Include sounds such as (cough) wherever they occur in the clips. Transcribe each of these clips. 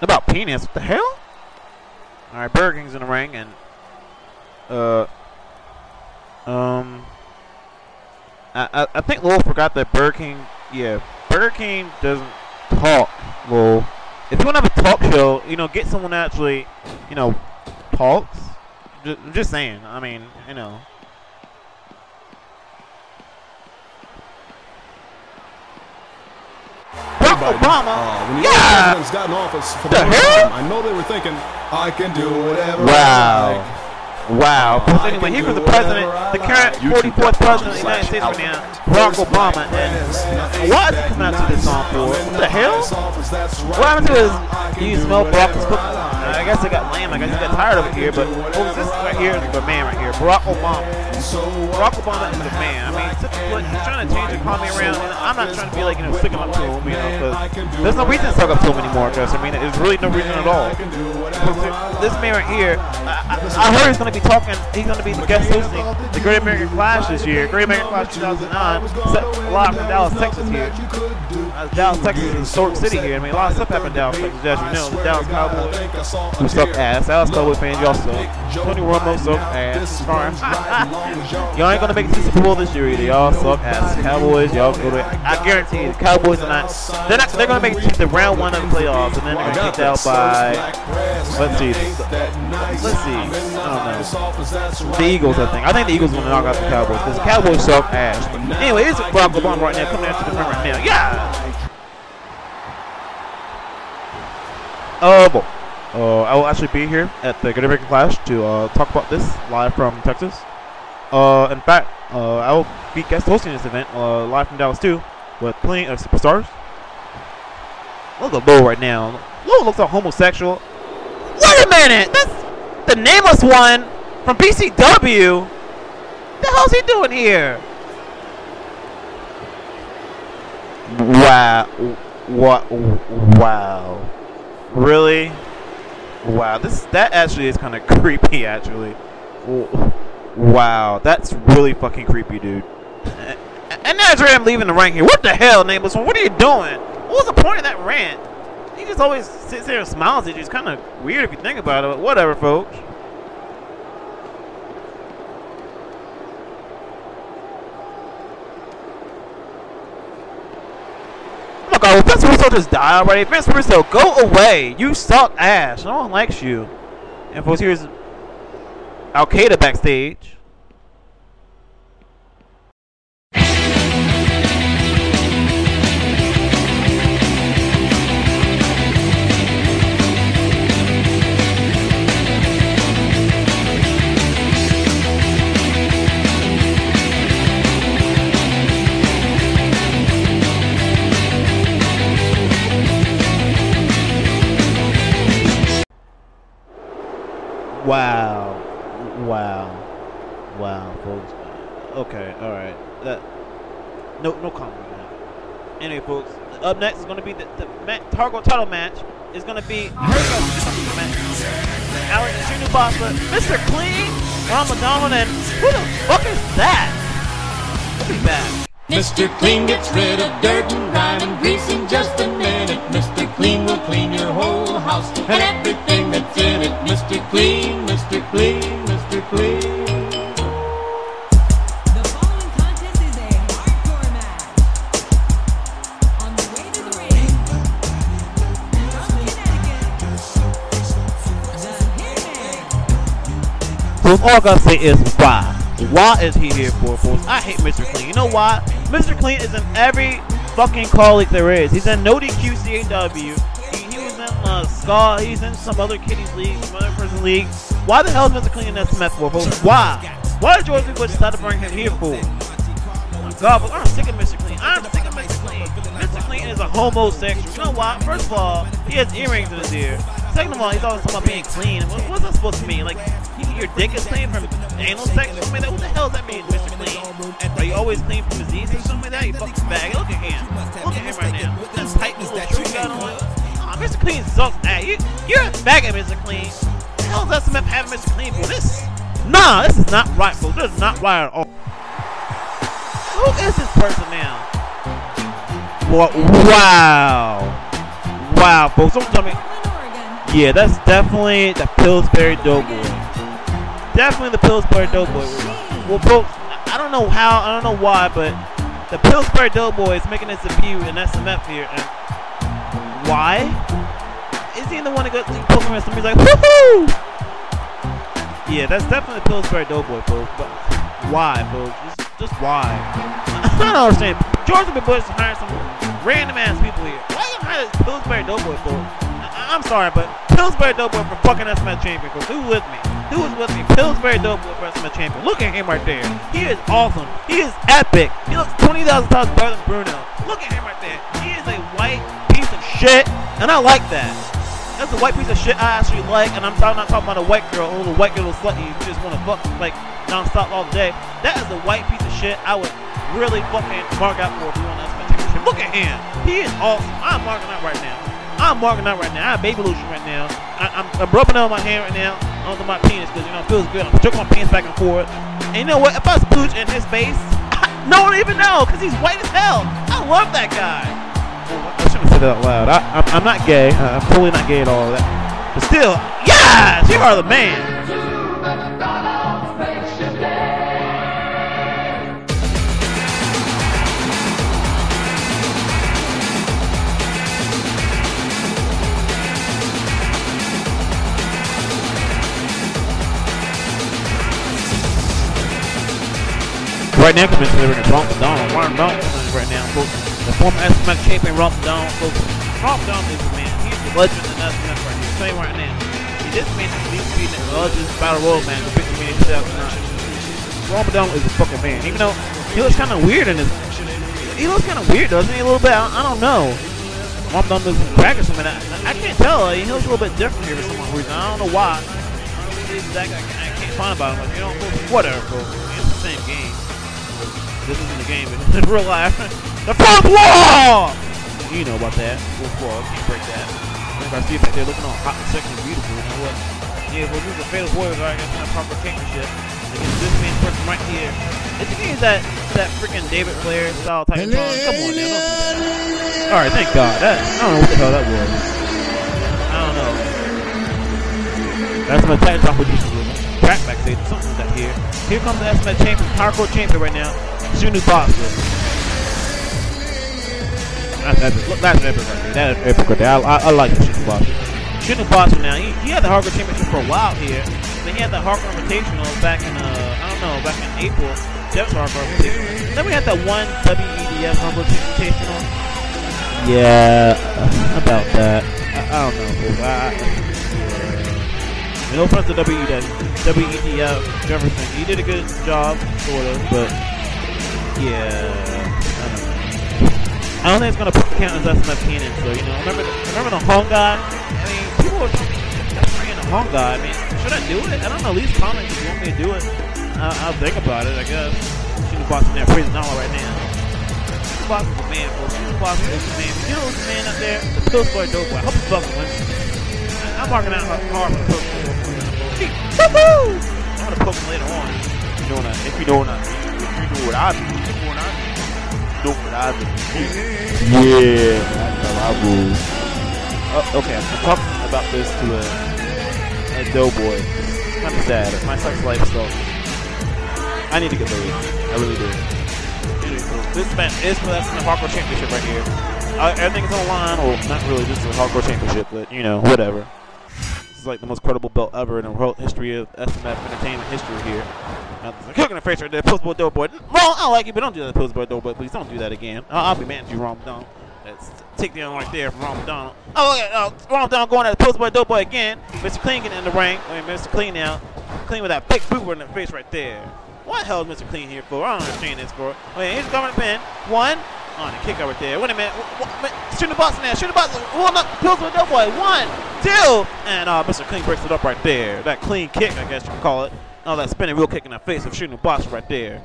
About penis? What the hell? All right, Burger King's in the ring, and uh, um, I I, I think Lowell forgot that Burger King. Yeah, Burger King doesn't talk. Lowell, if you want to have a talk show, you know, get someone that actually, you know, talks. Just, just saying. I mean, you know. Barack Biden, Obama. uh, when yeah. old presidents got in office for the, The hell? time, I know they were thinking, I can do whatever Wow. I like. Wow. I anyway, can here comes the president, the current 44th president of the United States right now, Barack Obama. black And president. why is he coming out to this song for? What the hell? highest office, that's right. What happened to his, I can do you do smell Barack whatever Obama? I. I guess it got lame. I guess he got tired of it here, but oh, this right here is the man right here, Barack Obama. Barack Obama is the man. I mean, such a he's trying to change the economy around. And I'm not trying to be like, you know, sticking up to him, you know, because there's no reason to suck up to him anymore, because, I mean, there's really no reason at all. (laughs) This man right here, I, I, heard he's going to be talking, he's going to be the guest hosting the Great American Clash this year. Great American Clash 2009, set live from Dallas, Texas here. Uh, Dallas, Texas is a historic city here. I mean, a lot of stuff happened Dallas, Texas, as you know. The Dallas Cowboys, who suck ass. Dallas Cowboys fans, y'all suck. Tony Romo suck ass. (laughs) Sorry. (laughs) y'all ain't gonna make it to the Super Bowl this year either. Y'all suck ass. Cowboys, y'all go to. I guarantee you, the Cowboys are not. They're not. They're gonna make it to the round one of the playoffs, and then they're gonna get kicked out by. Let's see. Let's see. I don't know. The Eagles, I think. I think the Eagles are gonna knock out the Cowboys because the Cowboys suck ass. Anyway, here's Barack Obama right now coming to the front right now. Yeah. Oh boy. Uh, I will actually be here at the Great American Clash to uh, talk about this live from Texas. Uh, in fact, uh, I will be guest hosting this event uh, live from Dallas too, with plenty of superstars. Look at Lowell right now. Lowell looks like homosexual. Wait a minute! That's the nameless one from PCW. The hell's he doing here? Wow! What? Wow! Really? Wow! This that actually is kind of creepy. Actually, wow! That's really fucking creepy, dude. And- And that's right. I'm leaving the rank here. What the hell, nameless one? What are you doing? What was the point of that rant? Just always sits there and smiles at you. It's kind of weird if you think about it. But whatever, folks. Oh will Vince Russo just die already? Vince Russo, go away! You suck ass. No one likes you. And folks, here's Al Qaeda backstage. Wow. Wow, folks. Okay, alright. That no no comment on that. Anyway, folks, up next is gonna be the, the Targo title match. Is gonna be Alex Bosler, Mr. Clean, McDonald, and who the fuck is that? We'll be back. Mr. Clean gets rid of dirt and grime and grease in just a minute. Mr. Clean will clean your whole house and everything all I gotta say is why. Why is he here for, folks? I hate Mr. Clean. You know why? Mr. Clean is in every fucking CAW league there is. He's in No DQ CAW. He, he was in uh, Ska. He's in some other kiddies league, some other person league. Why the hell is Mr. Clean in SMF for, folks? Why? Why did George. Bush decide to bring him here for? Oh God, but I'm sick of Mr. Clean. I'm sick of Mr. Clean. Mr. Clean is a homosexual. You know why? First of all, he has earrings in his ear. Second of all, he's always talking about being clean. What, what's that supposed to mean? Like, your dick is clean from anal sex? I mean, what the hell does that mean, Mr. Clean? Are you always clean from disease or something like that? You fucking faggot. Look at him. Look at him right now. This tight little tree gun on. Ah, Aw, Mr. Clean sucks. Hey, you, you're a faggot, Mr. Clean. What the hell does SMF having Mr. Clean for? This, nah, this is not right, folks. This is not right at all. Who is this person now? What? Wow. Wow, folks. Don't tell me. Yeah, that's definitely the Pillsbury Doughboy. Definitely the Pillsbury Doughboy. Well, folks, I don't know how, I don't know why, but the Pillsbury Doughboy is making his debut in SMF here. And why? Is he the one that goes to Pokemon and like, woohoo! Yeah, that's definitely the Pillsbury Doughboy, folks. But why, folks? Just, just why? I don't understand. George W. Bush is hiring some random ass people here. Why you hire Pillsbury Doughboy, folks? I'm sorry, but Pillsbury Doughboy for fucking SMF champion, folks. Who with me? Who is with me? Pillsbury Doughboy for SMF champion. Look at him right there. He is awesome. He is epic. He looks 20,000 times better than Bruno. Look at him right there. He is a white piece of shit, and I like that. That's a white piece of shit I actually like, and I'm not talking about a white girl, a little white girl slutty you just want to fuck like non-stop all day. That is a white piece of shit I would really fucking mark out for if you want to. Look at him. He is awesome. I'm marking out right now. I'm marking out right now. I have baby lotion right now. I, I'm, I'm rubbing on my hand right now onto my penis because you know it feels good. I'm stroking my penis back and forth. And you know what? If I was in his face, (laughs) no one even know because he's white as hell. I love that guy. I shouldn't say that out loud. I, I'm, I'm not gay. I'm totally not gay at all. That, but still, yes, you are the man. Right now, coming to the Ron McDonald. Ron McDonald right now. Folks. The former SMF champion, Ron McDonald. Folks. Ron McDonald is the man. He's the legend in SMF right here. Say right now. He just made the lead beat the legend battle royal man the man in 2009. Ron McDonald is a fucking man. Even though he looks kind of weird in his. He looks kind of weird, doesn't he? A little bit. I, I don't know. Ron McDonald looks crack or something. I, I can't tell. He looks a little bit different here for some reason. I don't know why. I can't, I can't find about him. You know, whatever, folks. This isn't the game, (laughs) in real life. the front wall! You know about that. Full wall, can't break that. I see if they're looking all hot and sexy and beautiful. You know what? Yeah, well, this is a Fatal Warriors are against my proper championship. Against this main person right here. It's against that that freaking David Flair style type. Come on now, don't do that. Alright, thank God. That I don't know what the hell that was. I don't know. That's my tag top producer room. Track backstage, something like that here. Here comes the SMF champion, hardcore champion right now. Shunu Boston. That's epic. Look, that's epic right there. That is epic right there. I, I, I like Shunu Boston. Shunu Boston now, he, he had the hardcore championship for a while here. Then he had the hardcore invitational back in, uh, I don't know, back in April. Jeff's hardcore invitational. Then we had that one WEDF hardcore invitational. Yeah, about that. I, I don't know. I. No offense to WEDF, WEDF Jefferson. He did a good job, sort of, but yeah, I don't. I don't think it's gonna count as SMF canon. So you know, remember the, remember the Hong guy? I mean, people were bringing the Hong guy. I mean, should I do it? I don't know. Leave comments if you want me to do it. I, I'll think about it. I guess. Shooting box in there, praising Nala right now. Shooting box is the man, folks. Shooting box is the man. You know the man up there? The Pillsbury Dope Boy. I hope he fucking wins. I'm marking out hard hard for the Pillsbury Boy. Woohoo! I'm gonna poke him later on. You know what. If you know what I mean. You know what I mean. You know what I mean. Yeah, that's how I move. Oh, okay, I'm talking about this to a, a doughboy. It's kind of sad. My sex life sucks. I need to get laid. I really do. Anyway, so this match is for that's the hardcore championship right here. Uh, everything's on the line. Well, not really. This is a hardcore championship, but you know, whatever. Like the most credible belt ever in the world history of SMF entertainment history here. Uh, Cooking the face right there, Pillsbury Doughboy. I like you, but don't do that, Pillsbury Doughboy. Please don't do that again. I'll, I'll be mad at you, Ron McDonald. That's take down right there from Ron McDonald. Oh, okay, uh, Ron McDonald going at the Pillsbury Doughboy again. Mr. Clean getting in the ring. I mean, Mr. Clean now. Clean with that big boot in the face right there. What the hell is Mr. Clean here for? I don't understand this for. Wait, he's coming pin. One. On a kick over there. Wait a minute. Shoot the box now. Shoot the box. One up. Pillsbury Doughboy. One, two. And uh, Mr. Clean breaks it up right there. That clean kick, I guess you can call it. Oh, that spinning real kick in the face of shooting the box right there.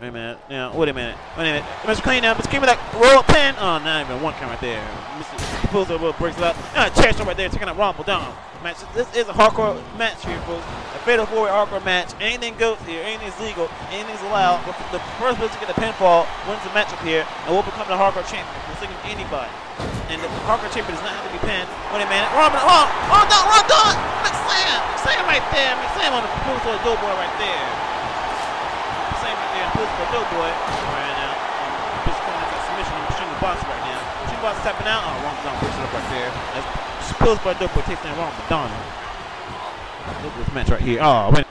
Wait a minute. Now, wait a minute. Wait a minute. Mr. Clean now. Mr. Clean with that roll up pin. Oh, not even one count right there. Mr. Pillsbury breaks it up. Uh, chair shot right there, taking out Rumble down. match. This is a hardcore match here, folks. A fatal four-way hardcore match. Anything goes here. Anything's legal. Anything's allowed. But the first person to get a pinfall wins the matchup here and will become the hardcore champion. We're thinking anybody. And the hardcore champion does not have to be pinned. Wait a minute. Robin, oh, oh, no, oh, no, McSlam, McSlam right there. McSlam on the pool to the doughboy right there. McSlam right there. Pool to the doughboy right now. Um, This corner got submission on Machine Boss right Boss tapping out. Oh, down. Push it up right there. That's Pills by down Ron Madonna. Look at this match right here. Oh, wait.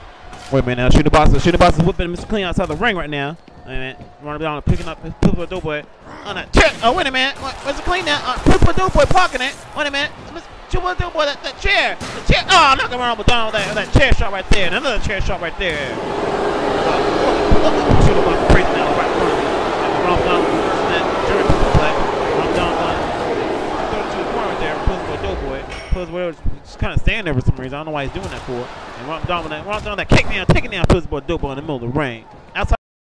Wait a minute now. Shooter Boss. Shooter Boss is whipping Mr. Clean outside the ring right now. Wait a minute. Ron Madonna picking up by doughboy on that chair. Oh, wait a minute. Mr. Clean now. Uh, by doughboy blocking it. Wait a minute. By doughboy, that, that chair. The chair. Oh, knock him around Madonna with that, that chair shot right there. Another chair shot right there. Shooter Boss crazy now right front Madonna reversing that Jerry play. Ron Madonna throw it to the corner right there. Pills by doughboy. Pills just kind of standing there for some reason. I don't know why he's doing that for. it. And Ron Madonna, Ron Madonna kick down, taking down Pills by doughboy in the middle of the ring.